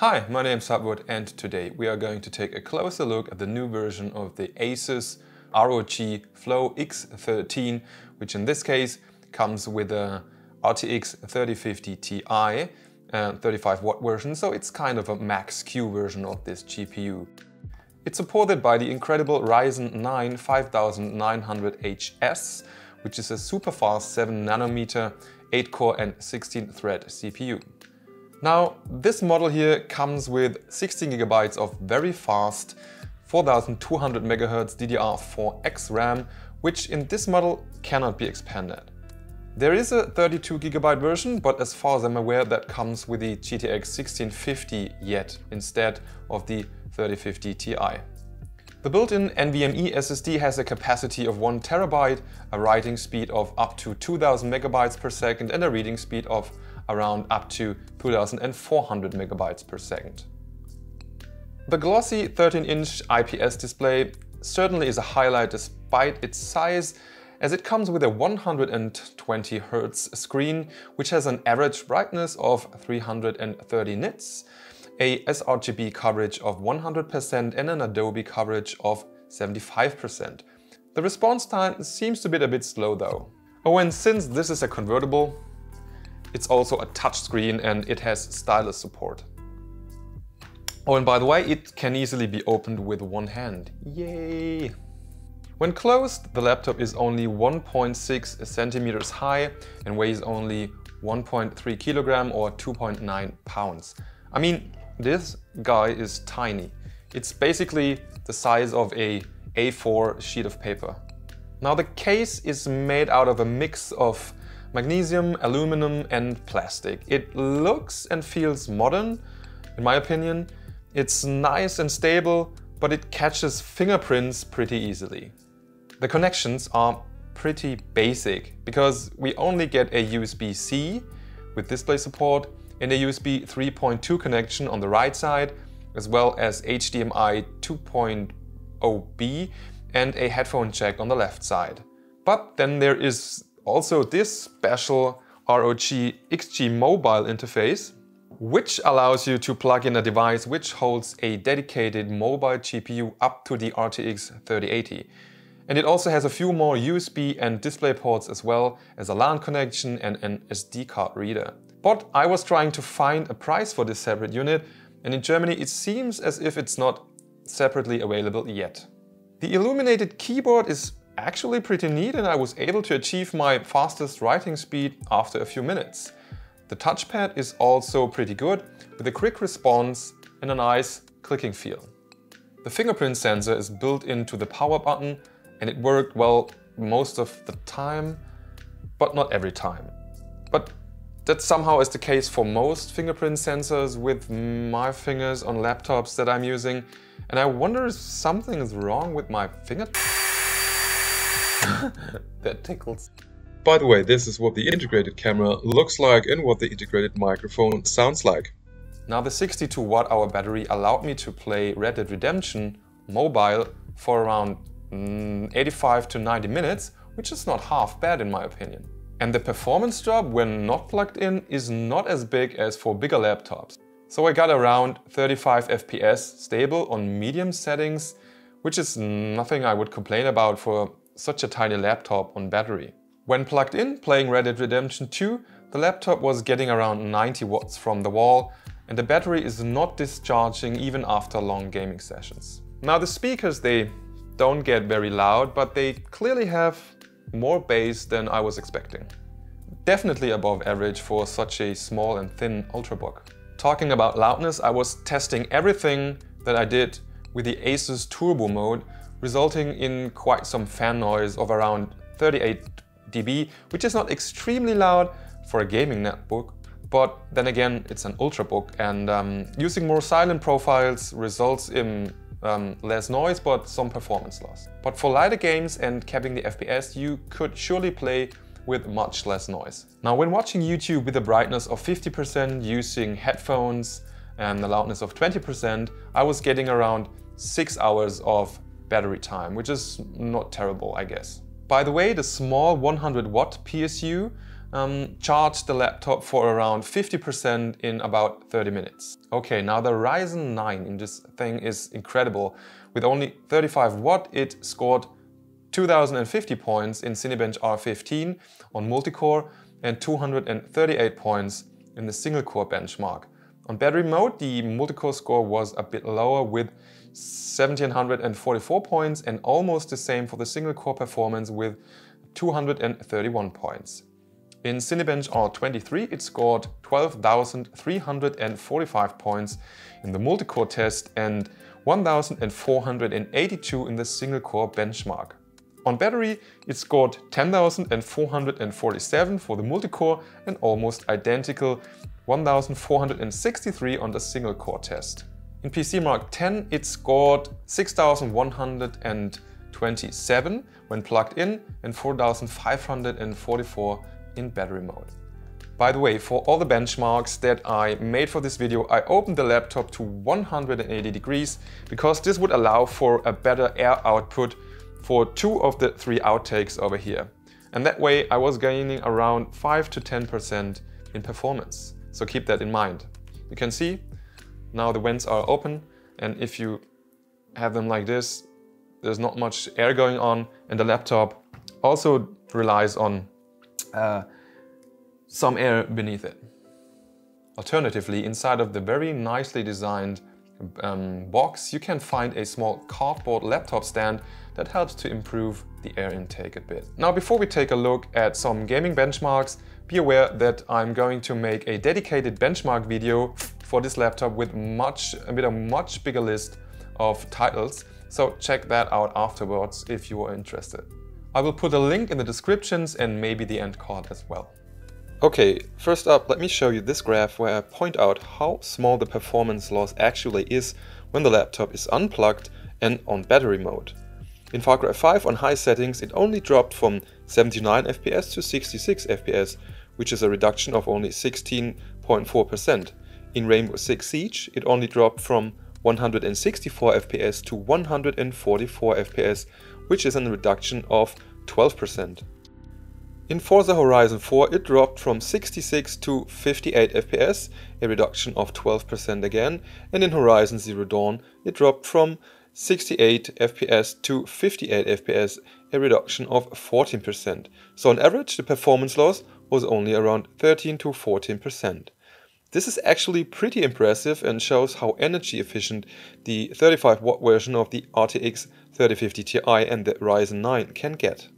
Hi, my name is Hubwood and today we are going to take a closer look at the new version of the Asus ROG Flow X13, which in this case comes with a RTX 3050 Ti uh, 35 watt version, so it's kind of a max-Q version of this GPU. It's supported by the incredible Ryzen 9 5900HS, which is a super fast 7 nanometer, 8 core and 16 thread CPU. Now, this model here comes with 16 gigabytes of very fast 4200 MHz DDR4X RAM, which in this model cannot be expanded. There is a 32 gigabyte version, but as far as I'm aware, that comes with the GTX 1650 yet, instead of the 3050 Ti. The built-in NVMe SSD has a capacity of 1 terabyte, a writing speed of up to 2000 megabytes per second and a reading speed of around up to 2400 megabytes per second. The glossy 13-inch IPS display certainly is a highlight despite its size as it comes with a 120 Hz screen which has an average brightness of 330 nits, a sRGB coverage of 100% and an Adobe coverage of 75%. The response time seems to be a bit slow though. Oh and since this is a convertible, it's also a touchscreen and it has stylus support. Oh, and by the way, it can easily be opened with one hand. Yay! When closed, the laptop is only 1.6 centimeters high and weighs only 1.3 kilogram or 2.9 pounds. I mean, this guy is tiny. It's basically the size of a A4 sheet of paper. Now the case is made out of a mix of magnesium, aluminum and plastic. It looks and feels modern, in my opinion. It's nice and stable, but it catches fingerprints pretty easily. The connections are pretty basic because we only get a USB-C with display support and a USB 3.2 connection on the right side, as well as HDMI 2.0B and a headphone jack on the left side. But then there is also this special ROG XG mobile interface, which allows you to plug in a device which holds a dedicated mobile GPU up to the RTX 3080. And it also has a few more USB and display ports as well as a LAN connection and an SD card reader. But I was trying to find a price for this separate unit and in Germany it seems as if it's not separately available yet. The illuminated keyboard is actually pretty neat and I was able to achieve my fastest writing speed after a few minutes. The touchpad is also pretty good with a quick response and a nice clicking feel. The fingerprint sensor is built into the power button and it worked well most of the time, but not every time. But that somehow is the case for most fingerprint sensors with my fingers on laptops that I'm using. And I wonder if something is wrong with my finger. that tickles. By the way, this is what the integrated camera looks like and what the integrated microphone sounds like. Now the 62 watt hour battery allowed me to play Red Dead Redemption mobile for around mm, 85 to 90 minutes, which is not half bad in my opinion. And the performance drop when not plugged in is not as big as for bigger laptops. So I got around 35 FPS stable on medium settings, which is nothing I would complain about for such a tiny laptop on battery. When plugged in, playing Red Dead Redemption 2, the laptop was getting around 90 watts from the wall and the battery is not discharging even after long gaming sessions. Now the speakers, they don't get very loud, but they clearly have more bass than I was expecting. Definitely above average for such a small and thin Ultrabook. Talking about loudness, I was testing everything that I did with the Asus Turbo mode resulting in quite some fan noise of around 38 dB, which is not extremely loud for a gaming netbook, but then again, it's an ultrabook and um, using more silent profiles results in um, less noise but some performance loss. But for lighter games and capping the FPS, you could surely play with much less noise. Now when watching YouTube with a brightness of 50% using headphones and a loudness of 20%, I was getting around 6 hours of battery time, which is not terrible, I guess. By the way, the small 100 watt PSU um, charged the laptop for around 50% in about 30 minutes. Okay, now the Ryzen 9 in this thing is incredible. With only 35 watt, it scored 2050 points in Cinebench R15 on multi-core and 238 points in the single-core benchmark. On battery mode, the multi-core score was a bit lower with 1744 points and almost the same for the single-core performance with 231 points. In Cinebench R23 it scored 12,345 points in the multi-core test and 1,482 in the single-core benchmark. On battery, it scored 10,447 for the multi-core and almost identical 1,463 on the single-core test. In PCMark 10, it scored 6,127 when plugged in and 4,544 in battery mode. By the way, for all the benchmarks that I made for this video, I opened the laptop to 180 degrees because this would allow for a better air output for two of the three outtakes over here. And that way I was gaining around 5 to 10% in performance. So keep that in mind. You can see now the vents are open and if you have them like this, there's not much air going on and the laptop also relies on uh, some air beneath it. Alternatively, inside of the very nicely designed um, box, you can find a small cardboard laptop stand that helps to improve the air intake a bit. Now, before we take a look at some gaming benchmarks, be aware that I'm going to make a dedicated benchmark video for this laptop with much, with a much bigger list of titles. So check that out afterwards if you are interested. I will put a link in the descriptions and maybe the end card as well. Okay, first up, let me show you this graph where I point out how small the performance loss actually is when the laptop is unplugged and on battery mode. In Far Cry 5 on high settings it only dropped from 79 FPS to 66 FPS, which is a reduction of only 16.4%. In Rainbow Six Siege it only dropped from 164 FPS to 144 FPS, which is a reduction of 12%. In Forza Horizon 4 it dropped from 66 to 58 FPS, a reduction of 12% again, and in Horizon Zero Dawn it dropped from 68 FPS to 58 FPS, a reduction of 14%. So on average the performance loss was only around 13 to 14%. This is actually pretty impressive and shows how energy efficient the 35 watt version of the RTX 3050 Ti and the Ryzen 9 can get.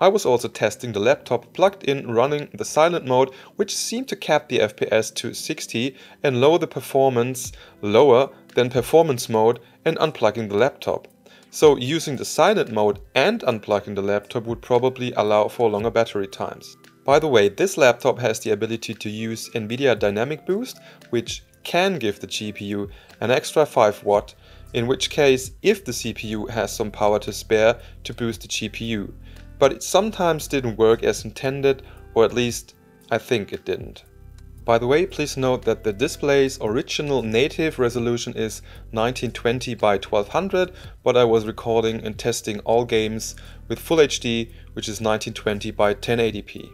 I was also testing the laptop plugged in running the silent mode which seemed to cap the FPS to 60 and lower the performance lower than performance mode and unplugging the laptop. So using the silent mode and unplugging the laptop would probably allow for longer battery times. By the way, this laptop has the ability to use NVIDIA Dynamic Boost, which can give the GPU an extra 5 watt, in which case if the CPU has some power to spare to boost the GPU. But it sometimes didn't work as intended, or at least I think it didn't. By the way, please note that the display's original native resolution is 1920 by 1200, but I was recording and testing all games with Full HD, which is 1920 by 1080p.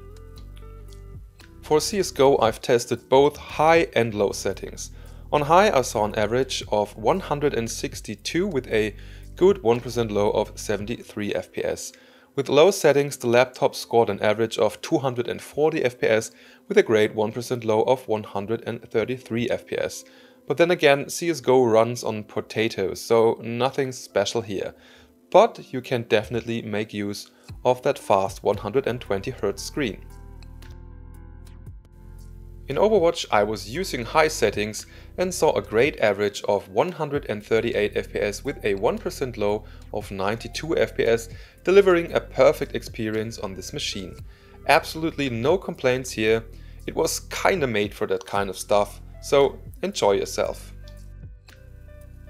For CSGO I've tested both high and low settings. On high I saw an average of 162 with a good 1% low of 73 FPS. With low settings the laptop scored an average of 240 FPS with a great 1% low of 133 FPS. But then again CSGO runs on potatoes so nothing special here. But you can definitely make use of that fast 120Hz screen. In Overwatch I was using high settings and saw a great average of 138 FPS with a 1% low of 92 FPS, delivering a perfect experience on this machine. Absolutely no complaints here, it was kinda made for that kind of stuff, so enjoy yourself.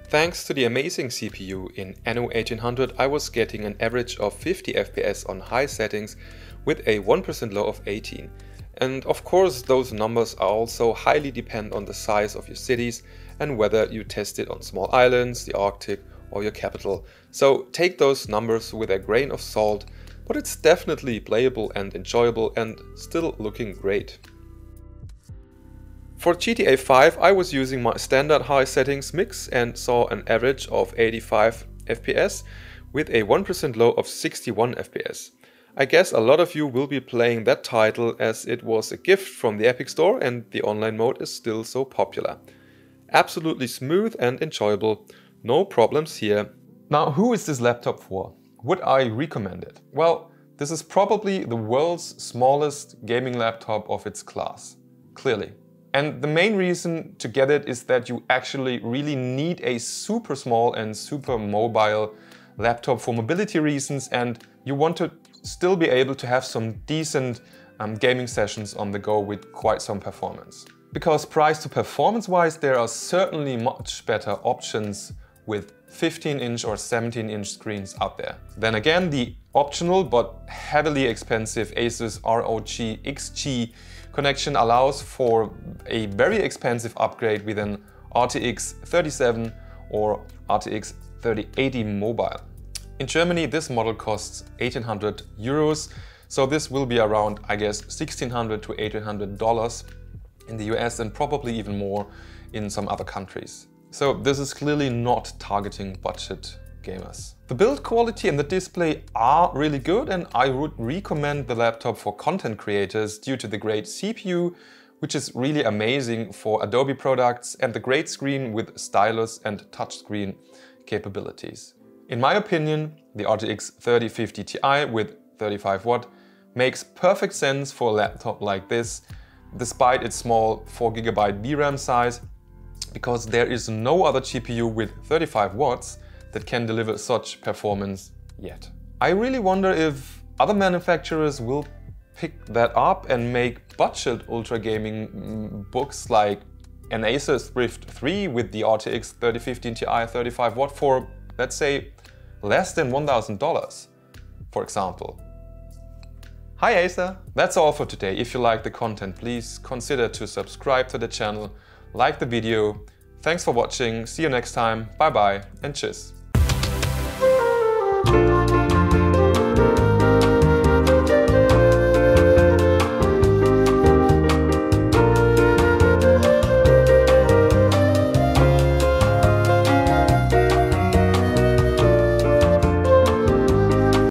Thanks to the amazing CPU in Anno 1800 I was getting an average of 50 FPS on high settings with a 1% low of 18. And of course those numbers are also highly depend on the size of your cities and whether you test it on small islands, the Arctic or your capital. So take those numbers with a grain of salt, but it's definitely playable and enjoyable and still looking great. For GTA 5 I was using my standard high settings mix and saw an average of 85 FPS with a 1% low of 61 FPS. I guess a lot of you will be playing that title as it was a gift from the Epic Store and the online mode is still so popular. Absolutely smooth and enjoyable, no problems here. Now who is this laptop for? Would I recommend it? Well, this is probably the world's smallest gaming laptop of its class, clearly. And the main reason to get it is that you actually really need a super small and super mobile laptop for mobility reasons and you want to still be able to have some decent um, gaming sessions on the go with quite some performance. Because price to performance wise, there are certainly much better options with 15 inch or 17 inch screens out there. Then again, the optional but heavily expensive Asus ROG XG connection allows for a very expensive upgrade with an RTX 3070 or RTX 3080 mobile. In Germany, this model costs 1800 euros. So this will be around, I guess, 1600 to 1800 dollars in the US and probably even more in some other countries. So this is clearly not targeting budget gamers. The build quality and the display are really good and I would recommend the laptop for content creators due to the great CPU, which is really amazing for Adobe products and the great screen with stylus and touchscreen capabilities. In my opinion, the RTX 3050 Ti with 35 watt makes perfect sense for a laptop like this, despite its small 4GB VRAM size, because there is no other GPU with 35 watts that can deliver such performance yet. I really wonder if other manufacturers will pick that up and make budget ultra gaming mm, books like an Acer Swift 3 with the RTX 3050 Ti 35 watt for, let's say, less than $1,000, for example. Hi Acer! That's all for today. If you like the content, please consider to subscribe to the channel, like the video. Thanks for watching, see you next time, bye bye and tschüss.